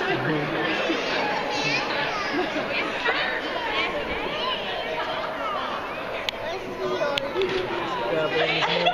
Mm-hmm. Yeah, but he's more